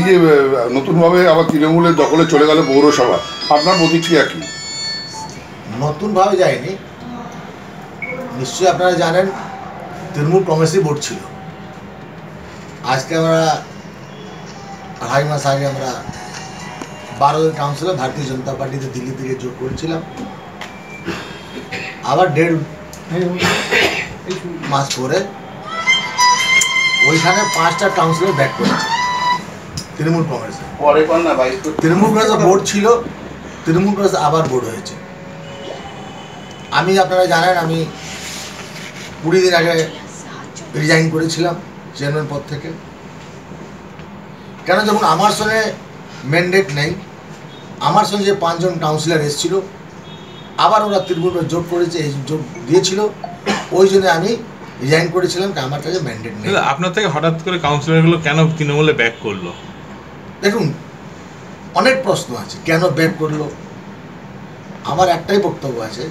যে আহ, নতুনভাবে আবার তৃণমূলের দখলে চলে গেল পৌরসভা আপনার প্রতিক্রিয়া কি? নতুনভাবে যায়নি। নিশ্চয়ই আপনারা জানেন তৃণমূল কংগ্রেসই ভোট ছিল। আজকে আমরা আড়াই মাস আগে আমরা বারো জন কাউন্সিলর ভারতীয় জনতা পার্টিতে দিল্লি থেকে যোগ করেছিলাম। আবার দেড় মাস পরে ওইখানে পাঁচটা কাউন্সিলর ব্যাক করেছে। তৃণমূল কংগ্রেসে পরে কর না বাইশ তৃণমূল কংগ্রেসের ভোট ছিল তৃণমূল কংগ্রেস আবার ভোট হয়েছে। আমি আপনারা জানেন আমি কুড়ি দিন আগে রিজাইন করেছিলাম চেয়ারম্যান পদ থেকে। কেন যখন আমার সঙ্গে ম্যান্ডেট নেই। আমার সঙ্গে যে পাঁচজন কাউন্সিলর এসেছিল আবার ওরা তৃণমূল যোগ করেছে এই যোগ দিয়েছিল। ওই জন্য আমি রিজাইন করেছিলাম আমার কাছে ম্যান্ডেট নেই। আপনার থেকে হঠাৎ করে কাউন্সিলরগুলো কেন তৃণমূলে ব্যাক করল? দেখুন অনেক প্রশ্ন আছে কেন ব্যাক করল? আমার একটাই বক্তব্য আছে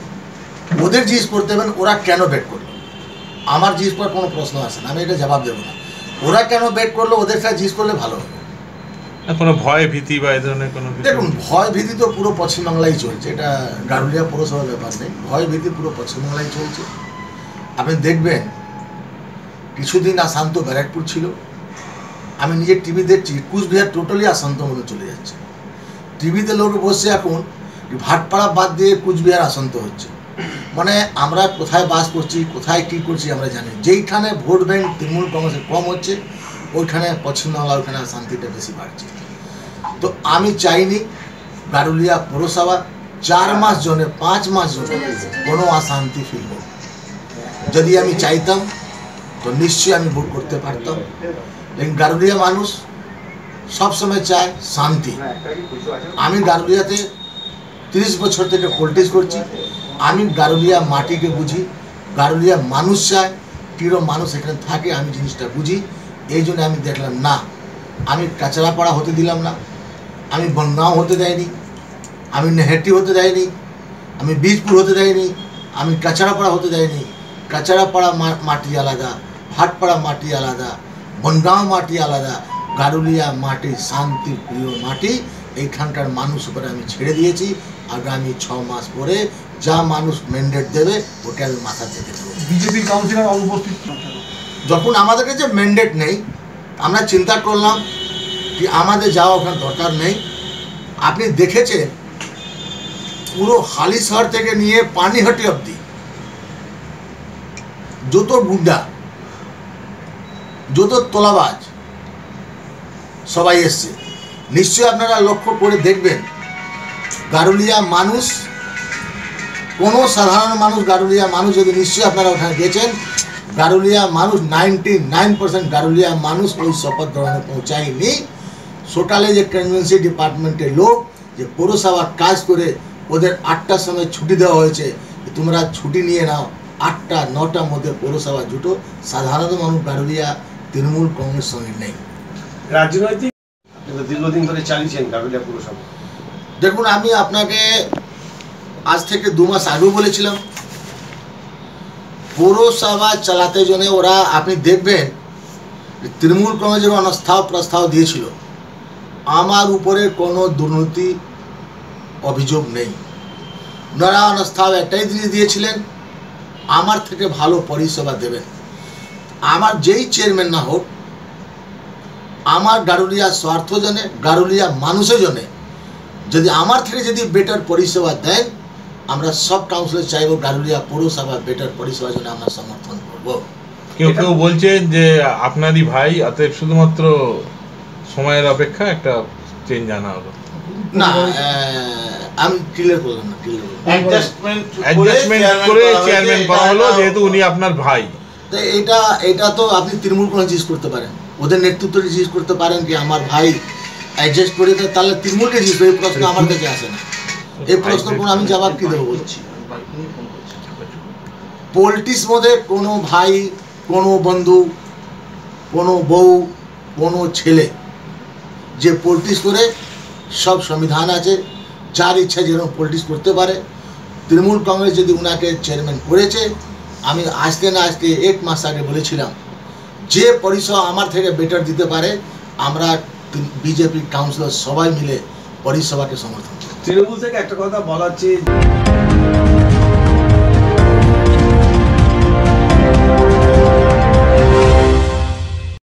ওদের জিজ্ঞেস করতে হবেন ওরা কেন ব্যাক করল? আমার জিজ্ঞেস করার কোনো প্রশ্ন আসে না আমি এটা জবাব দেবো না। ওরা কেন ব্যাক করল? ওদের কাছে জিজ্ঞেস করলে ভালো হবে। কোনো ভয় ভীতি বা এই ধরনের কোনো দেখুন ভয় ভীতি তো পুরো পশ্চিমবাংলায় চলছে এটা গারুলিয়া পৌরসভার ব্যাপার নেই। ভয় ভীতি পুরো পশ্চিমবাংলায় চলছে। আপনি দেখবেন কিছুদিন আশান্ত ব্যারাকপুর ছিল। আমি নিজে টিভি দেখছি, কুচবিহার টোটালি আশান্ত মতো চলে যাচ্ছে। টিভিতে লোক বসে এখন, ভাটপাড়া বাদ দিয়ে কুচবিহার আশান্ত হচ্ছে। মানে আমরা কোথায় বাস করছি, কোথায় কী করছি আমরা জানি যেইখানে ভোট ব্যাংক তৃণমূল কংগ্রেসের কম হচ্ছে, ওইখানে পছন্দ পশ্চিমবাংলা, ওইখানে শান্তিটা বেশি বাড়ছে। তো আমি চাইনি গারুলিয়া পৌরসভা চার মাস জনে, পাঁচ মাস জনে কোনো অশান্তি ফিল যদি আমি চাইতাম, তো নিশ্চয়ই আমি ভোট করতে পারতাম। লেকিন গারুলিয়া মানুষ সবসময় চায় শান্তি আমি গারুলিয়াতে তিরিশ বছর থেকে পলিটিক্স করছি আমি গারুলিয়া মাটিকে বুঝি গারুলিয়া মানুষ চায় কিরম মানুষ এখানে থাকে, আমি জিনিসটা বুঝি, এই জন্য আমি দেখলাম না। আমি কাঁচরাপাড়া হতে দিলাম না। আমি বনগাঁও হতে দেয়নি। আমি নেহেটি হতে দেয়নি। আমি বীজপুর হতে দেয়নি। আমি কাঁচরাপাড়া হতে দেয়নি। কাঁচরাপাড়া মাটি আলাদা ভাটপাড়া মাটি আলাদা। বনগাঁও মাটি আলাদা গারুলিয়া মাটি শান্তি প্রিয় মাটি। এইখানকার মানুষ উপরে আমি ছেড়ে দিয়েছি। আগামী ছ মাস পরে যা মানুষ ম্যান্ডেট দেবে ওটা আমি মাথা থেকে দেবো। বিজেপি কাউন্সিলর অনুপস্থিত যখন আমাদের কাছে ম্যান্ডেট নেই আমরা চিন্তা করলাম কি আমাদের যাওয়া ওখানে দরকার নেই। আপনি দেখেছেন পুরো হালিশহর থেকে নিয়ে পানিহাটি অবধি যত গুন্ডা যত তোলাবাজ। সবাই এসছে। নিশ্চয়ই আপনারা লক্ষ্য করে দেখবেন, গারুলিয়া মানুষ, কোনো সাধারণ মানুষ, গারুলিয়া মানুষ যদি নিশ্চয়ই আপনারা ওখানে গেছেন, গারুলিয়া মানুষ নাইনটি নাইন পার্সেন্ট গারুলিয়া মানুষ ওই শপথ গ্রহণে পৌঁছায়নি। সোটালে যে কনভেন্সি ডিপার্টমেন্টের লোক, যে পৌরসভার কাজ করে ওদের আটটার সময় ছুটি দেওয়া হয়েছে তোমরা ছুটি নিয়ে নাও, আটটা, নটার মধ্যে পৌরসভা জুটো। সাধারণ মানুষ গারুলিয়া তৃণমূল কংগ্রেস সঙ্গে নেই। রাজনৈতিক আপনি তো দীর্ঘদিন ধরে চালিয়েছেন গারুলিয়া পুরসভা। দেখুন আমি আপনাকে আজ থেকে দু মাস আগেও বলেছিলাম পৌরসভা চালাতে জন্য ওরা আপনি দেখবেন যে তৃণমূল কংগ্রেসের অনাস্থাও প্রস্তাব দিয়েছিল। আমার উপরে কোনো দুর্নীতি অভিযোগ নেই। ওনারা অনাস্থাও একটাই জিনিস দিয়েছিলেন আমার থেকে ভালো পরিষেবা দেবেন। আমার যেই চেয়ারম্যান না হোক আমার গারুলিয়া স্বার্থ জনে গারুলিয়া মানুষের জন্যে যদি আমার থেকে যদি বেটার পরিষেবা দেন আমরা সব কাউন্সিলর চাইব গারুলিয়া পৌরসভা বেটার পরিষেবার জন্য আমরা সমর্থন করব। কেউ কেউ বলছেন যে আপনারই ভাই অতএব শুধুমাত্র সময়ের অপেক্ষা একটা চেঞ্জ আনা হলো। না আমি ক্লিয়ার করলাম না ক্লিয়ার করলাম অ্যাডজাস্টমেন্ট অ্যাডজাস্টমেন্ট করে চেয়ারম্যান করা হলো যেহেতু উনি আপনার ভাই। তো এটা এটা তো আপনি তৃণমূল কোনো জিজ্ঞেস করতে পারেন। ওদের নেতৃত্বকে জিজ্ঞেস করতে পারেন কি আমার ভাই অ্যাডজাস্ট করে দেয়, তাহলে তৃণমূলকে জিজ্ঞেস এই প্রশ্ন আমার কাছে আসে না। এই প্রশ্ন কোনো আমি জবাব কি দেবো বলছি? পলিটিক্স মধ্যে কোনো ভাই কোনো বন্ধু কোনো বউ কোনো ছেলে যে পলিটিক্স করে সব সংবিধান আছে যার ইচ্ছা যেরকম পলিটিক্স করতে পারে। তৃণমূল কংগ্রেস যদি উনাকে চেয়ারম্যান করেছে আমি আজকে না আজকে এক মাস আগে বলেছিলাম, যে পরিষদ আমার থেকে বেটার দিতে পারে, আমরা বিজেপি কাউন্সিলর সবাই মিলে পরিষেবাকে সমর্থন তৃণমূল থেকে একটা কথা বলা হচ্ছে